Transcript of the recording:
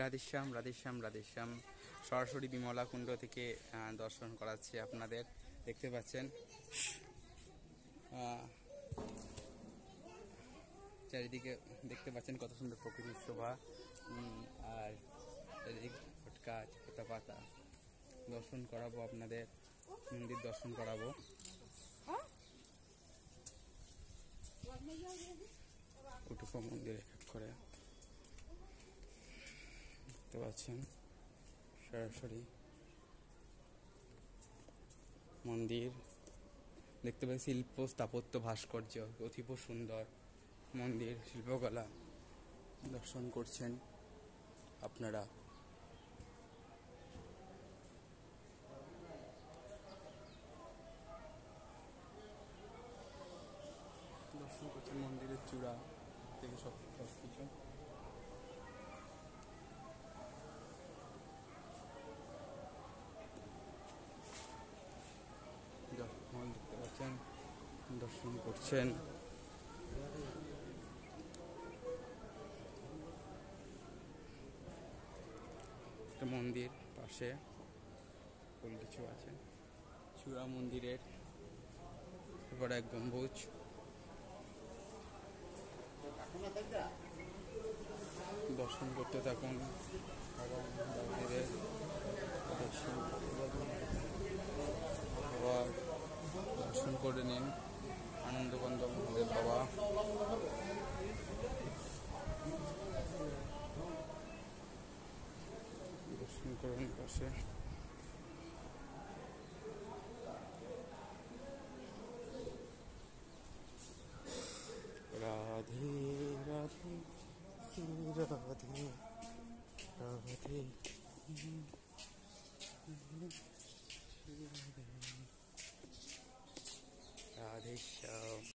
রাধেশ্যাম রাধেশ্যাম রাধেশ্যাম। সরাসরি বিমলা কুণ্ড থেকে দর্শন করাচ্ছে আপনাদের। দেখতে পাচ্ছেন। চারিদিকে দেখতে পাচ্ছেন কত সুন্দর প্রকৃতির শোভা। আর চারিদিক ফটকা পাতা পাতা। দর্শন করাবো আপনাদের। মন্দির দর্শন করাবো। কুটুকো মন্দির করে। দেখতে পাচ্ছেন, সরাসরি মন্দির। দেখতে পাই শিল্প, স্থাপত্য, ভাস্কর্য, অতীব সুন্দর মন্দির, শিল্পকলা। দর্শন করছেন আপনারা। দর্শন করছেন মন্দিরের চূড়া। থেকে সব সব কিছু দর্শন দেখতে পাচ্ছেন দর্শন করছেন। একটা মন্দির পাশে কিছু আছে। চূড়া মন্দিরের এবার এক গম্বুজ দর্শন করতে থাকুন। দর্শন করে নিন। আনন্দকন্দ মন্দির বাবা দর্শন করুন পাশে রাধে রাধে রাধে রাধে রাধে show.